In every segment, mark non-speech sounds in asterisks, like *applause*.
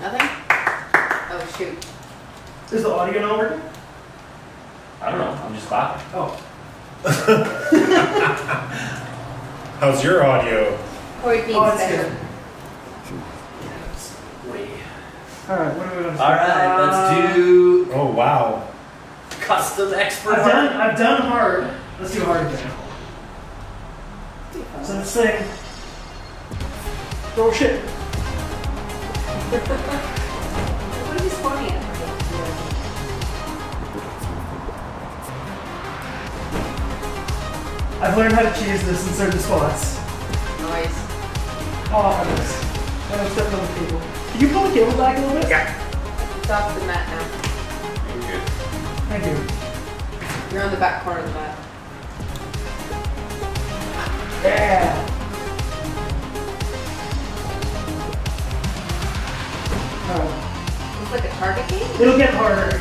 Nothing? Oh, shoot. Is the audio not working? I don't know. I'm just clapping. Oh. *laughs* How's your audio? Cory Dean's Oh, it's better. good. Alright, what are we gonna All right, let's do Oh wow. Custom expert. I've done, I've done hard. Let's do hard again. So this thing. Oh shit. *laughs* What are you spawning at? I've learned how to cheese this in certain spots. Noise. Oh, I missed. I stepped on the cable. Can you pull the cable back a little bit? Yeah. Stop the mat now. Good. Thank you. You're on the back corner of the mat. Yeah. Alright. It's like a target game? It'll get harder.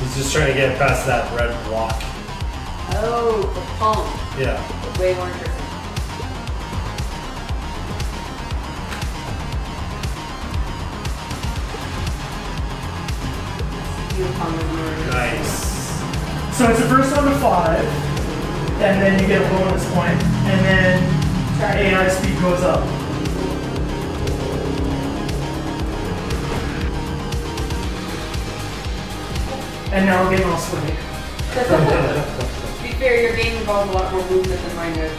He's just trying to get past that red block. Oh, the palm. Yeah. Way more Nice. So it's the first one to five, and then you get a bonus point, and then AI speed goes up. And now we're getting all sweaty. To be fair, your game involves a lot more movement than mine did.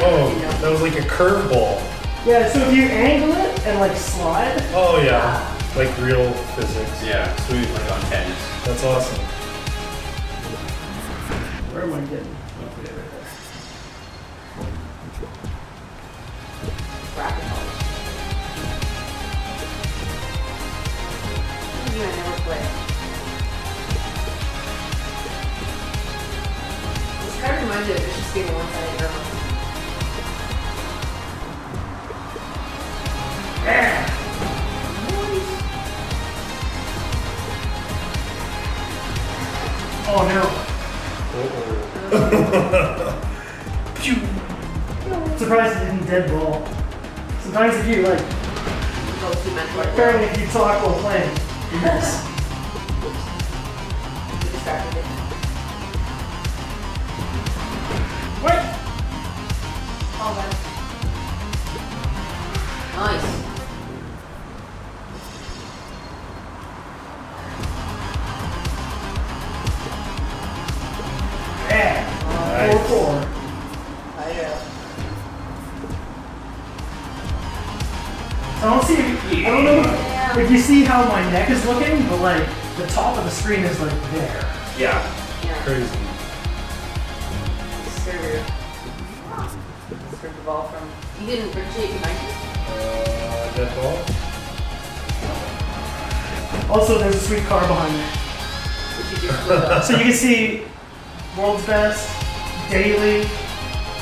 Oh, you know, that was like a curveball. Yeah, so if you angle it and like slide, Oh yeah. Ah. Like real physics. Yeah, sweet like on tennis. That's awesome. where am I getting? Okay, right there. racquetball. You I never play. This kind of reminds me of Vicious Game One Sided Girl. Oh no. Pew. Surprised it didn't dead ball. Sometimes if you like, Those two men were apparently if you talk while playing, you miss. *laughs* see how my neck is looking, but like the top of the screen is like there. Yeah. Yeah. Crazy. Serve. Serve the ball from. You didn't ricochet behind you? Uh, dead ball. Also, there's a sweet car behind me. You just split up. So you can see world's best, daily,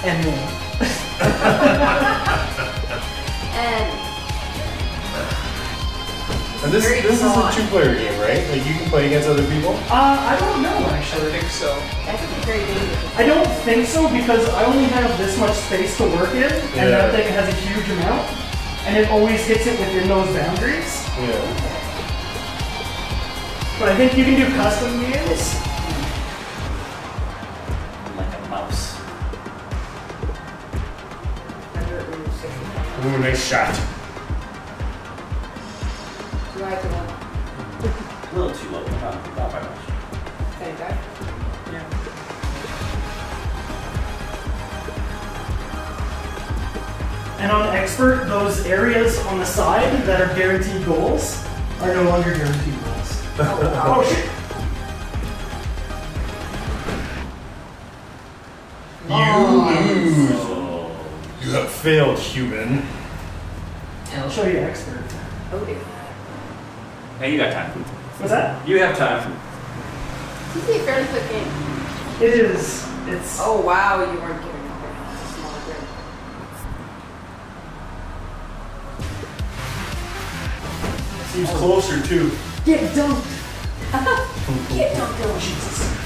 and me. *laughs* And And this this is a two-player game, right? Like you can play against other people. Uh, I don't know actually. I actually. think so. I think it's very dangerous. I don't think so because I only have this much space to work in, and Yeah. that thing has a huge amount, and it always hits it within those boundaries. Yeah. But I think you can do custom games. Like a mouse. I do it when you're 60. Ooh, nice shot. Do I one? A little too low, not, not by much. Same guy? And on expert, those areas on the side that are guaranteed goals are no longer guaranteed goals. oh, *laughs* oh shit! You lose. Oh. You have failed, human. I'll show you expert. Hey, you got time. What's that? You have time. This is a fairly quick game. It is. It's. Oh wow, you weren't giving up. Seems oh. closer too. Get dunked. *laughs* Get dunked on. Oh, Jesus.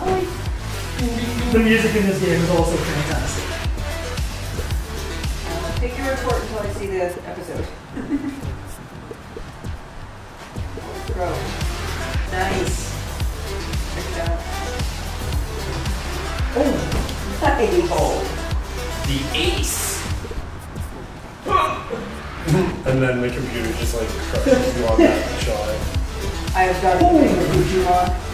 Oh, the music in this game is also fantastic your report until I see the episode. Throw. Nice. Good job. Oh, Nice. Oh, the ace. *laughs* And then the computer just like crushes you on that *laughs* shot. I have done the thing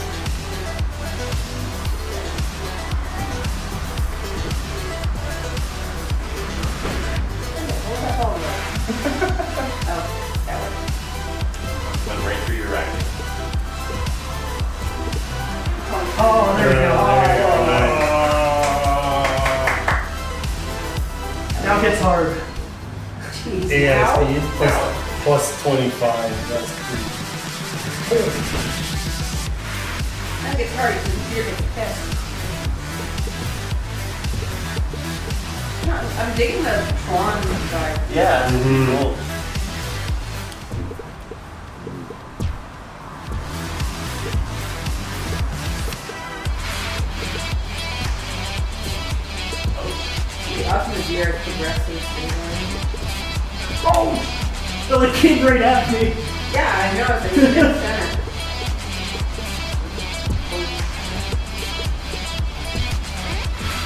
Jeez, ASP now? plus, plus 25. That's pretty. That gets hard because the computer gets. I'm I'm digging the Tron vibe. Yeah. Mhm. Cool. The Optimus Gear progressive anyway. Oh, well, it came right at me. Yeah, I know, it's like in the center.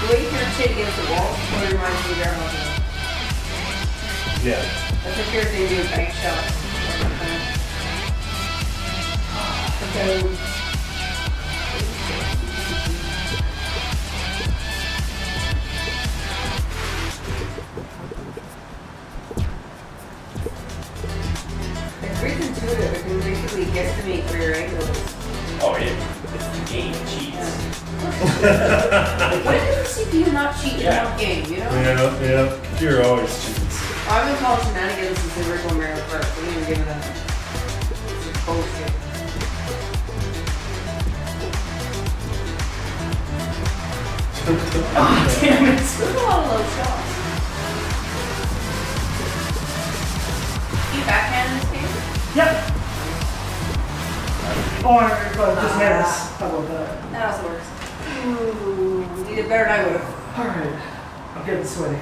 The way you can shit against the wall totally reminds me of Air Mountain. Yeah. That's what you're saying, do bank shots. So, When does the CPU not cheat in Yeah. a game, you know? Yeah, yeah. Computer always cheats. I've been calling shenanigans since the original Mario Kart. I didn't even give it a it's bullshit. Oh, *laughs* damn it. There's a lot of low shots. Can you backhand in this game? Yep. Or uh, just hands. How about that? That also works. Ooh, you did better than I would have. All right, I'm getting sweaty.